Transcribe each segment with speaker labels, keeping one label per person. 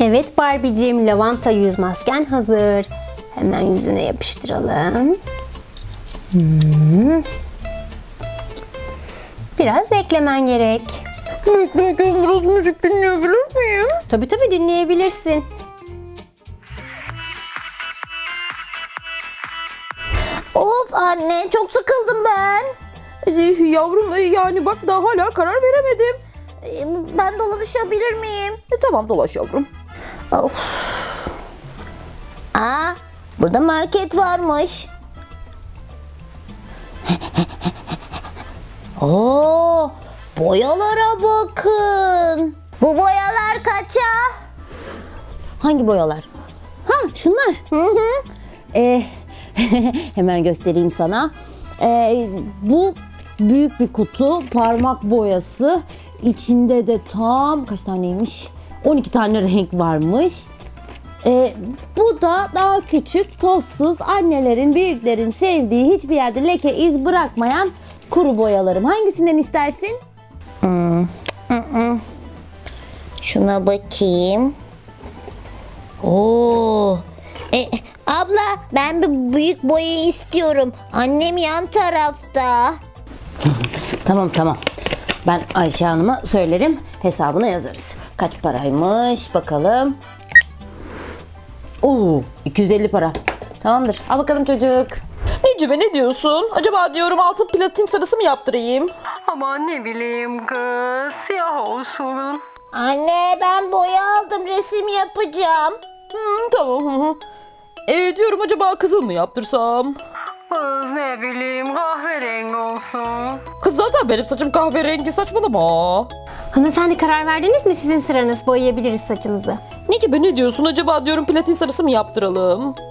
Speaker 1: Evet Barbie'cim lavanta yüz masken hazır. Hemen yüzüne yapıştıralım. Hmm. Biraz beklemen gerek.
Speaker 2: Bekleyken biraz müzik dinleyebilir miyim?
Speaker 1: Tabii tabii dinleyebilirsin.
Speaker 3: Of anne çok sıkıldım ben.
Speaker 2: Ee, Yavrum e, yani bak daha hala karar veremedim.
Speaker 3: Ee, Ben dolaşabilir miyim?
Speaker 2: E, tamam dolaş yavrum.
Speaker 3: Of. Aa, burada market varmış. Oo, boyalara bakın. Bu boyalar kaça?
Speaker 4: Hangi boyalar? Ha şunlar.
Speaker 3: Hı hı.
Speaker 4: Ee, hemen göstereyim sana. Ee, bu büyük bir kutu parmak boyası. İçinde de tam kaç taneymiş? 12 tane renk varmış. Ee, bu da daha küçük, tozsuz, annelerin, büyüklerin sevdiği, hiçbir yerde leke iz bırakmayan kuru boyalarım. Hangisinden istersin?
Speaker 3: Şuna bakayım. Oo. E, abla ben bir büyük boya istiyorum. Annem yan tarafta.
Speaker 4: Tamam tamam. Ben Ayşe Hanım'a söylerim. Hesabına yazarız. Kaç paraymış bakalım. Oo 250 para. Tamamdır. Al bakalım çocuk.
Speaker 2: Necibe ne diyorsun? Acaba diyorum altın platin sarısı mı yaptırayım?
Speaker 5: Ama ne bileyim kız siyah olsun.
Speaker 3: Anne ben boya aldım resim yapacağım.
Speaker 2: Tamam. hı hı. E, diyorum acaba kızıl mı yaptırsam?
Speaker 5: Kız ne bileyim kahverengi olsun.
Speaker 2: Kız zaten benim saçım kahverengi saçmalama.
Speaker 1: Hanımefendi karar verdiniz mi? Sizin sıranız boyayabiliriz saçınızı.
Speaker 2: Necibe ne diyorsun? Acaba diyorum platin sarısı mı yaptıralım?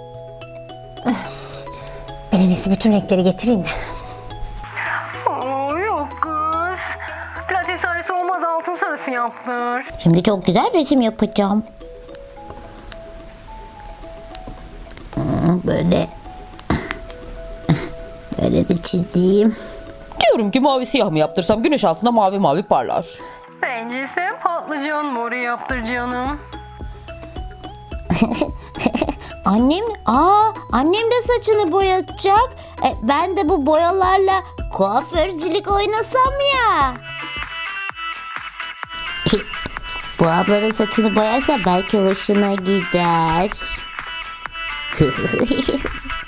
Speaker 1: Ben en iyisi bütün renkleri getireyim de.
Speaker 5: Oo, yok kız. Platin sarısı olmaz altın sarısı yaptır.
Speaker 3: Şimdi çok güzel resim yapacağım. Hmm, Böyle böyle bir çizeyim.
Speaker 2: Diyorum ki mavi siyah mı yaptırsam güneş altında mavi mavi parlar.
Speaker 5: Bence ise patlıcan moru yaptır canım.
Speaker 3: Annem, aa annem de saçını boyatacak. E, ben de bu boyalarla kuaförcülük oynasam ya. bu ablanın saçını boyarsa belki hoşuna gider.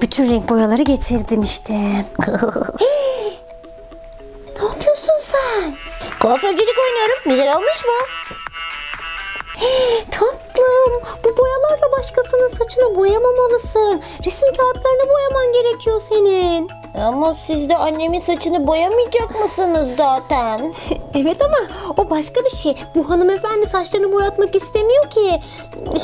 Speaker 1: Bütün renk boyaları getirdim işte. ne yapıyorsun sen?
Speaker 3: Kuaförcülük oynuyorum. Güzel olmuş mu?
Speaker 1: Tatlım, bu boyalarla başkasının saçını boyamamalısın. Resim kağıtlarını boyaman gerekiyor senin.
Speaker 3: Ama siz de annemin saçını boyamayacak mısınız zaten?
Speaker 1: Evet ama o başka bir şey. Bu hanımefendi saçlarını boyatmak istemiyor ki.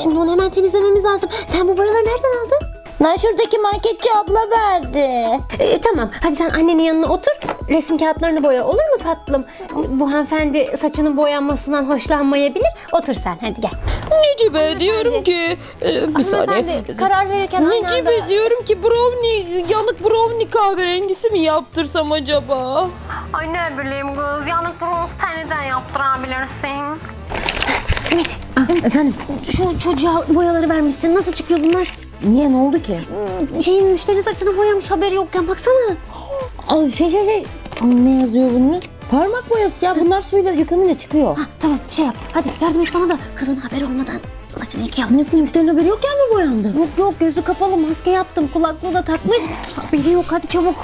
Speaker 1: Şimdi onu hemen temizlememiz lazım. Sen bu boyaları nereden aldın?
Speaker 3: Lan şuradaki marketçi abla verdi.
Speaker 1: Ee, tamam hadi sen annenin yanına otur. Resim kağıtlarını boya olur mu tatlım? Bu hanımefendi saçının boyanmasından hoşlanmayabilir. Otur sen hadi gel.
Speaker 2: Necibe diyorum ki... e, bir saniye.
Speaker 1: Hanımefendi karar verirken aynı
Speaker 2: Necibe
Speaker 1: anda...
Speaker 2: diyorum ki brownie, yanık brownie kahverengisi mi yaptırsam acaba?
Speaker 5: Ay ne bileyim kız yanık bronz teniden yaptırabilirsin.
Speaker 1: Ümit,
Speaker 4: Efendim
Speaker 1: şu çocuğa boyaları vermişsin. Nasıl çıkıyor bunlar?
Speaker 4: Niye ne oldu ki?
Speaker 1: Şeyin müşteri saçını boyamış haberi yokken baksana.
Speaker 4: Ay şey şey şey. Ne yazıyor bunun? Parmak boyası ya bunlar suyla yıkanınca çıkıyor.
Speaker 1: Ha, tamam şey yap. Hadi yardım et bana da kadın haberi olmadan saçını yıkayalım.
Speaker 4: Nasıl müşterinin haberi yokken mi boyandı?
Speaker 1: Yok yok gözü kapalı maske yaptım. Kulaklığı da takmış. Haberi yok hadi çabuk.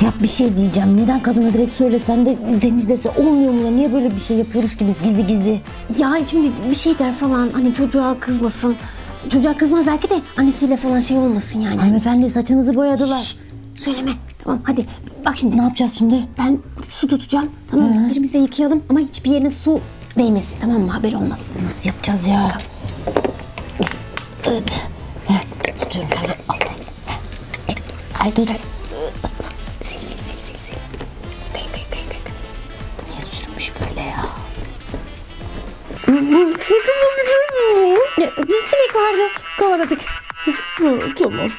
Speaker 4: Ya bir şey diyeceğim. Neden kadına direkt söylesen de temizlese olmuyor mu ya? Niye böyle bir şey yapıyoruz ki biz gizli gizli?
Speaker 1: Ya şimdi bir şey der falan hani çocuğa kızmasın. Çocuğa kızmaz belki de annesiyle falan şey olmasın yani.
Speaker 4: Hanımefendi saçınızı boyadılar.
Speaker 1: Şşt, söyleme. Tamam hadi. Bak şimdi
Speaker 4: Ne yapacağız şimdi?
Speaker 1: ben su tutacağım. Tamam mı? Birimiz de yıkayalım ama hiçbir yerine su değmesin tamam mı? Haberi olmasın.
Speaker 4: Nasıl yapacağız ya? Evet. Tutuyorum şöyle alttan. Ay dur. Ya,
Speaker 1: sinek vardı. Kovaladık.
Speaker 2: Tamam.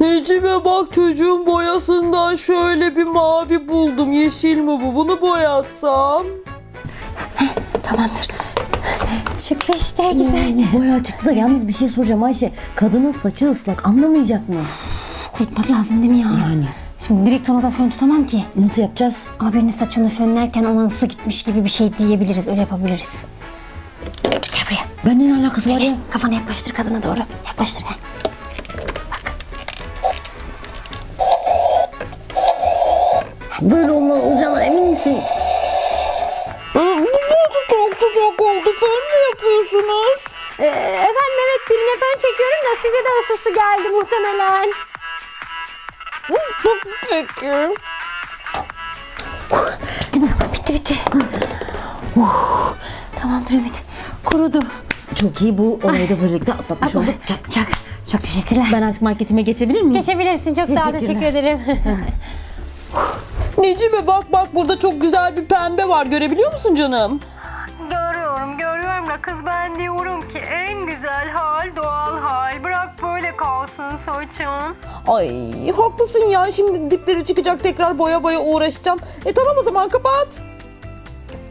Speaker 2: Necime bak çocuğun boyasından şöyle bir mavi buldum. Yeşil mi bu? Bunu boyatsam.
Speaker 1: Tamamdır. Çıktı işte güzel.
Speaker 4: Oo, Boya çıktı yalnız bir şey soracağım Ayşe. Kadının saçı ıslak anlamayacak mı?
Speaker 1: Kurutmak lazım değil mi ya?
Speaker 4: Yani
Speaker 1: Şimdi direkt ona da fön tutamam ki.
Speaker 4: nasıl yapacağız?
Speaker 1: Ama birinin saçını fönlerken ona ısı gitmiş gibi bir şey diyebiliriz. Öyle yapabiliriz. Gel buraya.
Speaker 4: Bende ne alakası var ya?
Speaker 1: Kafanı yaklaştır kadına doğru. Yaklaştır. He.
Speaker 4: Böyle olma, olacağına emin misin?
Speaker 2: Burası çok sıcak oldu. Fön mü yapıyorsunuz?
Speaker 1: Ee, efendim evet birine fön çekiyorum da size de ısısı geldi muhtemelen.
Speaker 2: Peki.
Speaker 1: Bitti mi? Tamam bitti bitti. Uh, Tamamdır Ümit. Kurudu.
Speaker 4: Çok iyi bu olayı da böylelikle atlatmış olduk. Çak.
Speaker 1: Çok, çok teşekkürler.
Speaker 4: Ben artık marketime geçebilir miyim?
Speaker 1: Geçebilirsin. Çok sağ ol.
Speaker 4: Teşekkürler.
Speaker 1: Teşekkür ederim.
Speaker 2: Necime bak bak burada çok güzel bir pembe var. Görebiliyor musun canım?
Speaker 5: Görüyorum görüyorum da kız ben diyorum ki en güzel hal doğal saçın.
Speaker 2: Ay haklısın ya. Şimdi dipleri çıkacak tekrar boya boya uğraşacağım. E tamam o zaman kapat.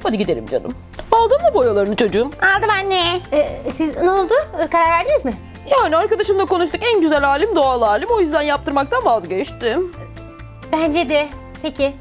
Speaker 2: Hadi gidelim canım. Aldın mı boyalarını çocuğum?
Speaker 1: Aldım anne. Ee, siz ne oldu? Karar verdiniz mi?
Speaker 2: Yani arkadaşımla konuştuk. En güzel halim doğal halim. O yüzden yaptırmaktan vazgeçtim.
Speaker 1: Bence de. Peki.